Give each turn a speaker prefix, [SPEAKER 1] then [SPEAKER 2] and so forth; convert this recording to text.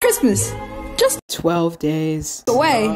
[SPEAKER 1] Christmas, just
[SPEAKER 2] 12 days.
[SPEAKER 1] away.